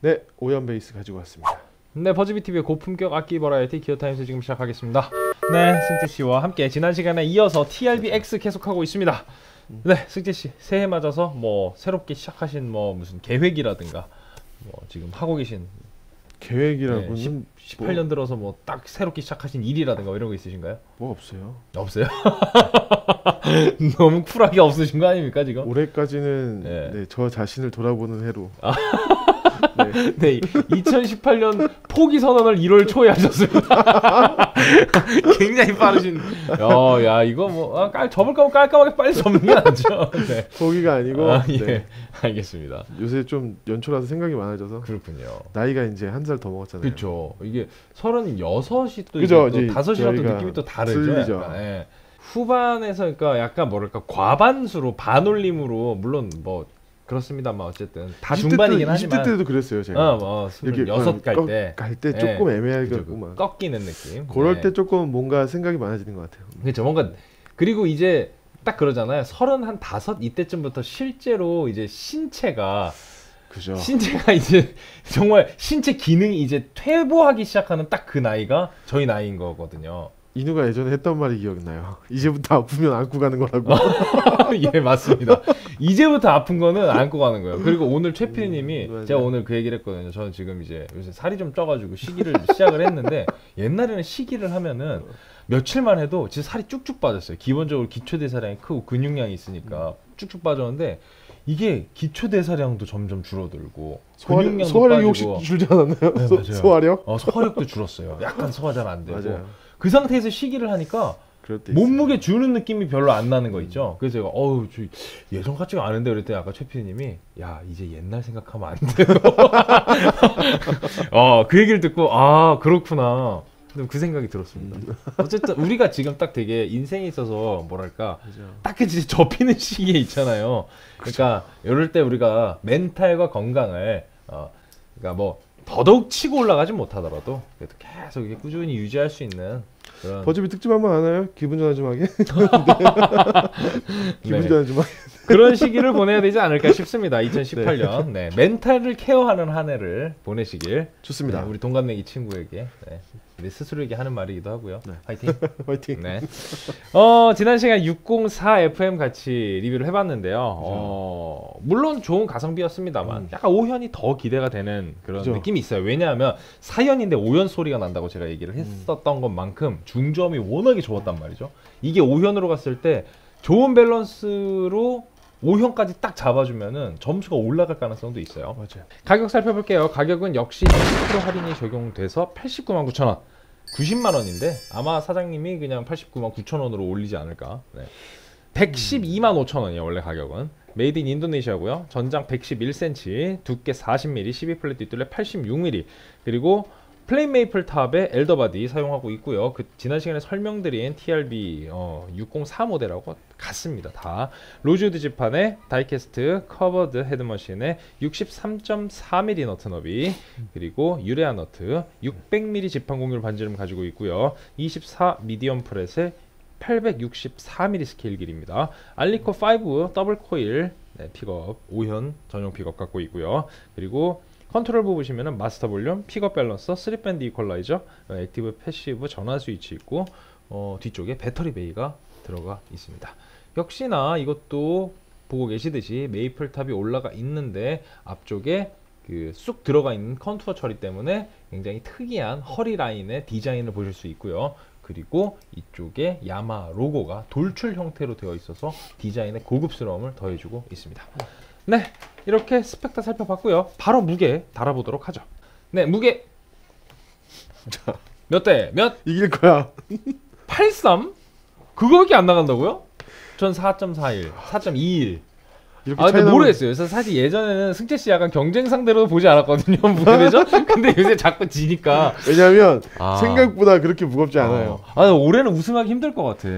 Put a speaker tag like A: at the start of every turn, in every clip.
A: 네, 5현 베이스 가지고 왔습니다.
B: 네, 버즈비 TV의 고품격 악기 버라이어티 기어 타임스 지금 시작하겠습니다. 네, 승재 씨와 함께 지난 시간에 이어서 TRBX 계속하고 있습니다. 네, 승재 씨 새해 맞아서 뭐 새롭게 시작하신 뭐 무슨 계획이라든가 뭐 지금 하고 계신
A: 계획이라고는
B: 네, 18년 들어서 뭐 딱 새롭게 시작하신 일이라든가 뭐 이런 거 있으신가요?
A: 뭐 없어요.
B: 없어요? 너무 쿨하게 없으신 거 아닙니까 지금?
A: 올해까지는
B: 네.
A: 네, 저 자신을 돌아보는 해로. 네.
B: 네, 2018년 포기 선언을 1월 초에 하셨습니다. 굉장히 빠르신. 야, 야 이거 뭐 아, 깔 접을 거면 깔끔하게 빨리 접는 게 낫죠. 네.
A: 포기가 아니고
B: 아, 예,
A: 네.
B: 알겠습니다.
A: 요새 좀 연초라서 생각이 많아져서
B: 그렇군요.
A: 나이가 이제 한 살 더 먹었잖아요.
B: 그렇죠. 이게 36이 또
A: 그죠,
B: 이제 또 느낌이 또 다르죠. 예. 후반에서 그러니까 약간 뭐랄까 과반수로 반올림으로 물론 뭐 그렇습니다만 어쨌든 다
A: 20대
B: 중반이긴
A: 때,
B: 하지만
A: 20대 때도 그랬어요, 제가.
B: 어, 뭐
A: 이렇게
B: 26갈
A: 꺾-
B: 때.
A: 갈때
B: 예.
A: 조금 애매하게
B: 그
A: 막.
B: 꺾이는 느낌.
A: 그럴
B: 네.
A: 때 조금 뭔가 생각이 많아지는 것 같아요.
B: 그렇죠. 뭔가 그리고 이제 딱 그러잖아요. 서른 한 다섯 이때쯤부터 실제로 이제 신체가
A: 그죠.
B: 신체가 이제 정말 신체 기능이 이제 퇴보하기 시작하는 딱 그 나이가 저희 나이인 거거든요.
A: 인우가 예전에 했던 말이 기억나요. 이제부터 아프면 안고 가는 거라고.
B: 예 맞습니다. 이제부터 아픈 거는 안고 가는 거예요. 그리고 오늘 최필님이
A: 음, 맞아요.
B: 제가 오늘 그 얘기를 했거든요. 저는 지금 이제 요새 살이 좀 쪄가지고 시기를 시작을 했는데 옛날에는 시기를 하면은 며칠만 해도 진짜 살이 쭉쭉 빠졌어요. 기본적으로 기초 대사량이 크고 근육량이 있으니까 쭉쭉 빠졌는데 이게 기초 대사량도 점점 줄어들고
A: 소화력,
B: 근육량도
A: 소화력이 혹시
B: 빠지고
A: 줄지 않았나요?
B: 네,
A: 소. 소화력?
B: 어, 소화력도 줄었어요. 약간 소화 잘 안 되고
A: 맞아요.
B: 그 상태에서 시기를 하니까. 몸무게 주는 느낌이 별로 안 나는 거 있죠. 그래서 제가 어우 저 예전 같지가 않은데 그랬더니 아까 최 PD님이 야 이제 옛날 생각하면 안 돼요. 어그 얘기를 듣고 아 그렇구나. 그 생각이 들었습니다.
A: 음.
B: 어쨌든 우리가 지금 딱 되게 인생에 있어서 뭐랄까. 딱 이제 접히는 시기에 있잖아요. 그러니까 이럴 때 우리가 멘탈과 건강을 어 그러니까 뭐 더더욱 치고 올라가지 못하더라도 그래도 계속 이게 꾸준히 유지할 수 있는 그런
A: 버즈비 특집 한번 하나요? 기분 전환 좀 하게. 기분
B: 네.
A: 전환 좀 하게.
B: 그런 시기를 보내야 되지 않을까 싶습니다. 2018년 네. 멘탈을 케어하는 한 해를 보내시길
A: 좋습니다.
B: 네, 우리 동갑내기 친구에게 네. 우리 스스로에게 하는 말이기도 하고요.
A: 네.
B: 파이팅.
A: 화이팅.
B: 네. 어, 지난 시간 604 FM 같이 리뷰를 해봤는데요. 어, 물론 좋은 가성비였습니다만
A: 음.
B: 약간 5현이 더 기대가 되는 그런
A: 그죠.
B: 느낌이 있어요. 왜냐하면 4현인데 5현 소리가 난다고 제가 얘기를
A: 음.
B: 했었던 것만큼 중저음이 워낙에 좋았단 말이죠. 이게 5현으로 갔을 때 좋은 밸런스로 5현까지 딱 잡아주면은 점수가 올라갈 가능성도 있어요.
A: 맞아요.
B: 가격 살펴볼게요. 가격은 역시 10% 할인이 적용돼서 89만 9천 원. 90만 원인데 아마 사장님이 그냥 89만 9천 원으로 올리지 않을까. 네. 112만 5천 원이에요 원래 가격은. made in Indonesia고요. 전장 111cm, 두께 40mm, 12 fret 뒷둘레 86mm, 그리고 flame maple top에 alder body 사용하고 있고요. 그 지난 시간에 설명드린 TRB 어, 604 모델하고 같습니다. 다 로즈우드 지판에 die-cast covered head machine에 63.4mm 너트 너비 그리고 urea 너트 600mm 지판 곡률 반지름 가지고 있고요. 24 medium fret에 864mm 스케일 길이입니다. alnico 5 double coil 네, 픽업 5현 전용 픽업 갖고 있고요. 그리고 컨트롤 부 보시면은 master volume, 픽업 balancer, 3밴드 이퀄라이저, 어, active passive 전환 스위치 있고 어, 뒤쪽에 배터리 bay가 들어가 있습니다. 역시나 이것도 보고 계시듯이 maple top이 올라가 있는데 앞쪽에 그 쑥 들어가 있는 contour 처리 때문에 굉장히 특이한 허리 라인의 디자인을 보실 수 있고요. 그리고 이쪽에 야마하 로고가 돌출 형태로 되어 있어서 디자인의 고급스러움을 더해주고 있습니다. 네, 이렇게 스펙 다 살펴봤고요. 바로 무게 달아보도록 하죠. 네, 무게 몇 대? 몇?
A: 이길 거야.
B: 83? 그거밖에 안 나간다고요? 전 4.41, 4.21.
A: 이렇게
B: 아 근데
A: 나면
B: 모르겠어요. 그래서 사실 예전에는 승재 씨 약간 경쟁 상대로 보지 않았거든요. 무게대죠? 근데 요새 자꾸 지니까
A: 왜냐하면
B: 아.
A: 생각보다 그렇게 무겁지 않아요.
B: 어. 아 올해는 우승하기 힘들 것 같아.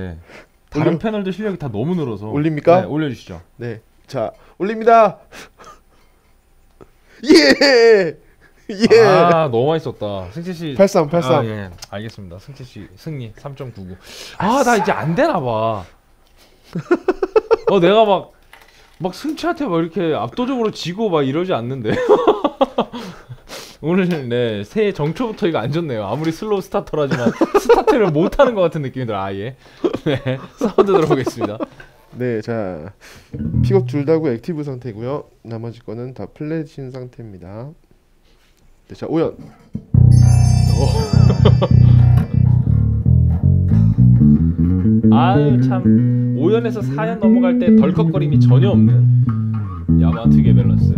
B: 다른
A: 올려-
B: 패널들 실력이 다 너무 늘어서.
A: 올립니까?
B: 네, 올려주시죠.
A: 네. 자, 올립니다. 예! 예!
B: 아 너무 맛있었다. 승재 씨.
A: 83, 83.
B: 아, 예. 알겠습니다. 승재 씨 승리 3.99. 아나 이제 안 되나 봐. 어 내가 막 막 승재한테 막 이렇게 압도적으로 지고 막 이러지 않는데. 오늘 네 새해 정초부터 이거 안 좋네요. 아무리 slow starter라지만 스타트를 못 하는 것 같은 느낌이 들어 아예. 네 사운드 들어보겠습니다.
A: 네, 자 픽업 둘 다고 active 상태고요. 나머지 거는 다 플랫인 상태입니다. 네, 자 오현.
B: 아유 참 5현에서 4현 넘어갈 때 덜컥거림이 전혀 없는 야마하 특유의 밸런스.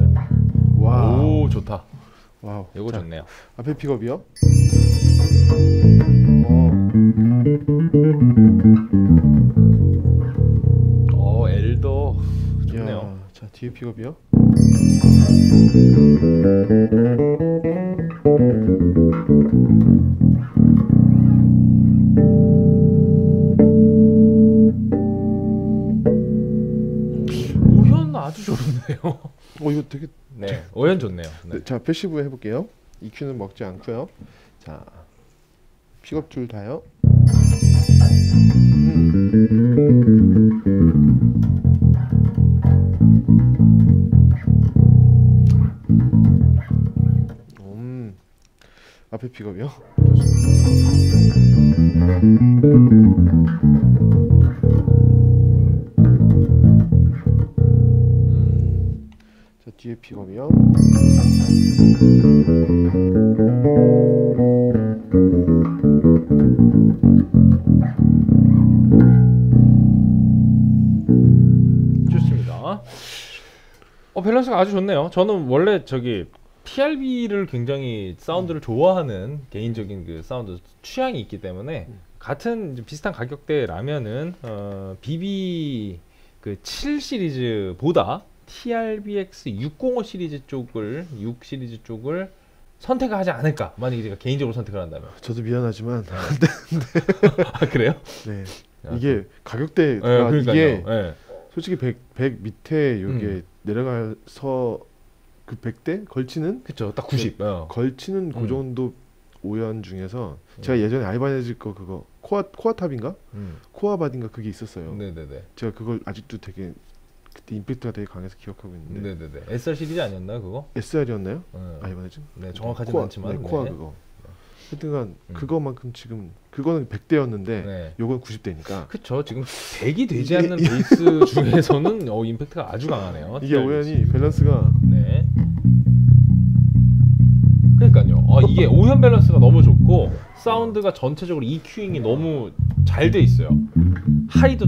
A: 와.
B: 오 좋다.
A: 와우.
B: 이거
A: 자,
B: 좋네요.
A: 앞에 픽업이요. 뒤에 픽업이요.
B: 오현 아주 좋네요.
A: 어 이거 되게.
B: 네 5현 좋네요. 네.
A: 네, 자 passive 해볼게요. EQ는 먹지 않고요. 자 픽업 둘 다요. 음. 음. 앞에 픽업이요. 음. 자 뒤에 픽업이요.
B: 좋습니다. 어 밸런스가 아주 좋네요. 저는 원래 저기 TRB를 굉장히 사운드를 좋아하는 개인적인 그 사운드 취향이 있기 때문에 같은 이제 비슷한 가격대라면은 어, BB 그7 시리즈보다 TRBX 605 시리즈 쪽을 6 시리즈 쪽을 선택하지 않을까? 만약에 제가 개인적으로 선택을 한다면.
A: 저도 미안하지만.
B: 아 그래요?
A: 네.
B: 야,
A: 이게 가격대가
B: 네.
A: 이게
B: 네.
A: 솔직히 100, 100 밑에 요게
B: 음.
A: 내려가서 그 100대 걸치는
B: 그쵸 딱 90. 어.
A: 걸치는 그
B: 음.
A: 정도 오연 중에서 제가 예전에 알바네즈 거 그거 코아 코아탑인가
B: 음.
A: 코아바딘가 그게 있었어요.
B: 네네네.
A: 제가 그걸 아직도 되게 그때 임팩트가 되게 강해서 기억하고 있는데
B: 네네네. SR 시리즈 아니었나 그거?
A: SR이었나요?
B: 어.
A: 아이바네즈?
B: 네 정확하진
A: koa,
B: 않지만.
A: 네, koa 그거. 하여튼간
B: 음.
A: 그거만큼 지금 그거는 100대였는데
B: 네.
A: 요건 90대니까
B: 그쵸 지금 100이 되지
A: 이게-
B: 않는 베이스 중에서는 어 임팩트가 아주 강하네요.
A: 이게. 오현이 밸런스가
B: 네. 이게 오현 밸런스가 너무 좋고 사운드가 전체적으로 EQing이 너무 잘 돼 있어요. high도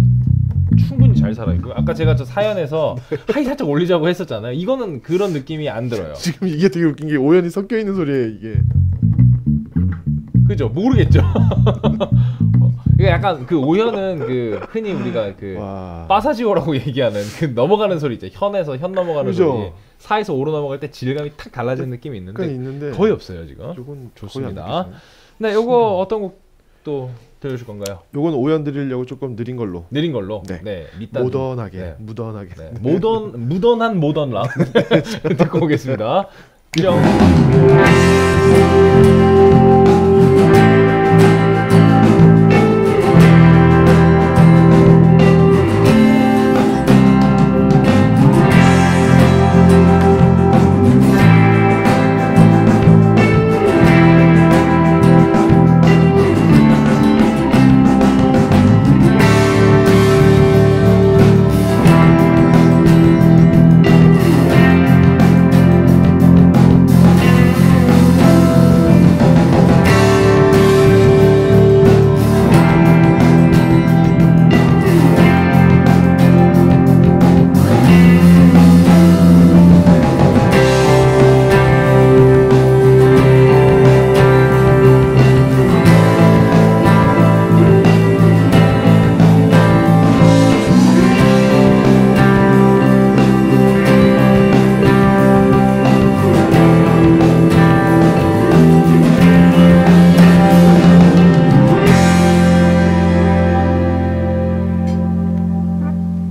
B: 충분히 잘 살아 있고 아까 제가 저 사현에서 high 살짝 올리자고 했었잖아요. 이거는 그런 느낌이 안 들어요.
A: 지금 이게 되게 웃긴 게 오현이 섞여 있는 소리에 이게
B: 그죠? 모르겠죠. 어, 이게 약간 그 오현은 그 흔히 우리가 그
A: 와
B: passaggio라고 얘기하는 그 넘어가는 소리 있죠. 현에서 현 넘어가는
A: 그죠.
B: 소리. 사에서 오로 넘어갈 때 질감이 탁 달라지는 느낌이 있는데
A: 있는데
B: 거의 없어요 지금.
A: 요건
B: 좋습니다. 네, 요거 어떤 곡 또 들려줄 건가요?
A: 요건 오연 드리려고 조금 느린 걸로
B: 느린 걸로.
A: 네.
B: 밑단
A: 모던하게
B: 네.
A: 무던하게
B: 네. 모던 무던한 모던 락 듣고 오겠습니다. 뿅.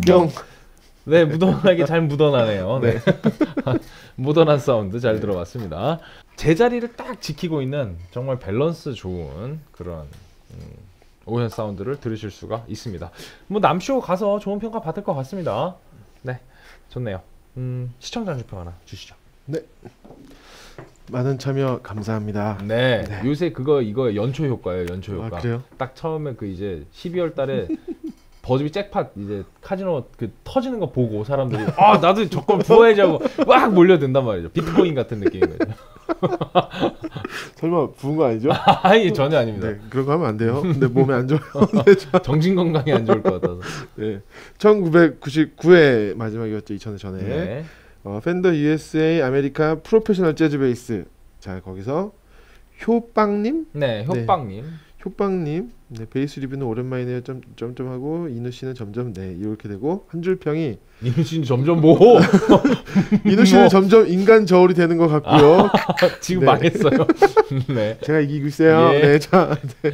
A: 뿅
B: 네, 무던하게 잘 묻어나네요. 네. 무던한 사운드 잘 들어봤습니다. 제자리를 딱 지키고 있는 정말 밸런스 좋은 그런 음, 오현 사운드를 들으실 수가 있습니다. 뭐 NAMM쇼 가서 좋은 평가 받을 것 같습니다. 네, 좋네요. 음, 시청자 줄평 하나 주시죠.
A: 많은 참여 감사합니다.
B: 네.
A: 네.
B: 요새 그거 이거 연초 효과예요. 연초
A: 아
B: 효과.
A: 그래요?
B: 딱 처음에 그 이제 12월 달에 버즈비 잭팟 이제 카지노 그 터지는 거 보고 사람들이 아 나도 저건 부어야지 하고 막 몰려든단 말이죠. 비트코인 같은 느낌인 거죠.
A: 설마 부은 거 아니죠?
B: 아니 전혀 아닙니다.
A: 네, 그런 거 하면 안 돼요. 근데 몸에 안 좋아요. 네, 자,
B: 정신 건강에 안 좋을 것 같아서.
A: 네. 1999회 마지막이었죠. 2000회 전에.
B: 네.
A: 어, 펜더 USA American Professional Jazz Bass. 자, 거기서 효빵님,
B: 네, 효빵님.
A: 효빵님, 네, 베이스 리뷰는 오랜만이네요. 점 점점 하고 이누 씨는 점점 네 이렇게 되고 한 줄 평이
B: 이누 씨는 점점 뭐
A: 이누 씨는
B: 뭐.
A: 점점 인간 저울이 되는 것 같고요.
B: 지금
A: 네.
B: 망했어요. 네.
A: 제가 이기고 있어요.
B: 예.
A: 네, 자, 네.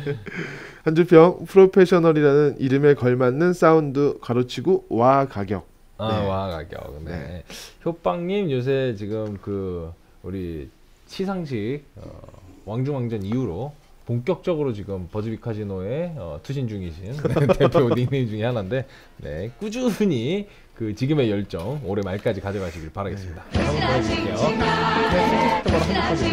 A: 한줄 평 프로페셔널이라는 이름에 걸맞는 사운드 괄호 치고 와 가격.
B: 아,
A: 네.
B: 와 가격. 네.
A: 네.
B: 효빵님 요새 지금 그 우리 시상식 어, 왕중왕전 이후로 본격적으로 지금 버즈비 카지노에 어, 투신 중이신 네, 대표 닉네임 중에 하나인데 네, 꾸준히 그 지금의 열정 올해 말까지 가져가시길 바라겠습니다. 네.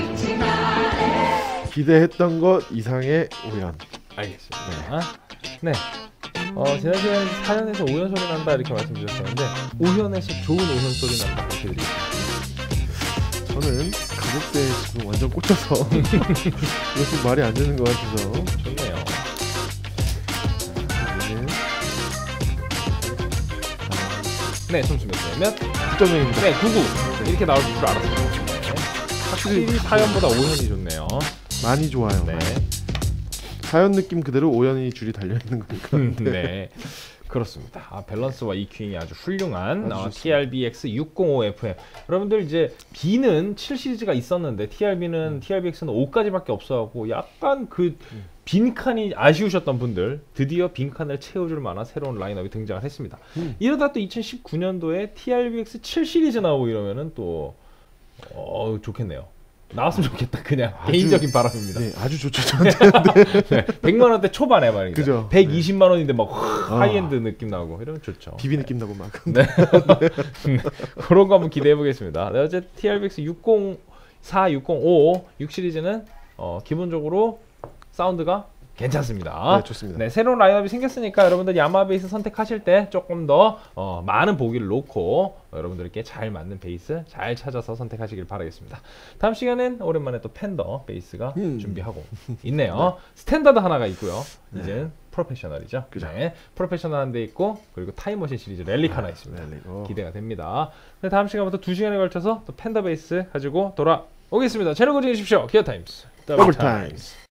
B: 네,
A: 기대했던 것 이상의 우연.
B: 알겠습니다. 네. 어, 지난 시간에 4년에서 5년 소리 난다 이렇게 말씀드렸었는데 5년에서 좋은 5년 소리 난다 이렇게 드리겠습니다.
A: 저는 가격대에 지금 완전 꽂혀서 이것은 말이 안 되는 것 같아서
B: 좋네요.
A: 여기는
B: 네, 점수 몇 대면?
A: 9.0입니다.
B: 네, 99 이렇게 나올 줄 알았어요. 네. 확실히 사연보다 5년이 좋네요.
A: 많이 좋아요.
B: 네,
A: 사연 느낌 그대로 오연이 줄이 달려 있는 거니까.
B: 네. 그렇습니다. 아, 밸런스와 EQ잉이 아주 훌륭한 어. TRBX 605FM. 여러분들 이제 B는 7 시리즈가 있었는데 TRB는 TRBX는 5까지밖에 없어갖고 약간 그 빈칸이 아쉬우셨던 분들 드디어 빈칸을 채워줄 만한 새로운 라인업이 등장을 했습니다.
A: 음.
B: 이러다 또 2019년도에 TRBX 7 시리즈 나오고 이러면은 또 어, 좋겠네요. 나왔으면 좋겠다. 그냥
A: 아주-
B: 개인적인 바람입니다.
A: 네, 아주 좋죠. 저한테.
B: 네, 100만 원대 초반에 말이죠.
A: 그죠.
B: 120만 원인데 막
A: 아.
B: 하이엔드 느낌 나고 이러면 좋죠.
A: BB 느낌 나고 막.
B: 네. 그런 거 한번 기대해 보겠습니다. 네, 어제 TRBX 604, 605, 6 시리즈는 어, 기본적으로 사운드가 괜찮습니다.
A: 네, 좋습니다.
B: 네, 새로운 라인업이 생겼으니까 여러분들 야마하 베이스 선택하실 때 조금 더 어, 많은 보기를 놓고 어, 여러분들께 잘 맞는 베이스 잘 찾아서 선택하시길 바라겠습니다. 다음 시간엔 오랜만에 또 펜더 베이스가
A: 음.
B: 준비하고 있네요. 스탠다드 하나가 있고요. 이제 프로페셔널이죠.
A: 그죠.
B: 네, 프로페셔널 한대 있고 그리고 타임머신 시리즈 relic 하나 있습니다.
A: relic.
B: 기대가 됩니다. 네, 다음 시간부터 2시간에 걸쳐서 또 펜더 베이스 가지고 돌아오겠습니다. 채널 고정해 주십시오. 기어 타임스.
A: 더블 타임스.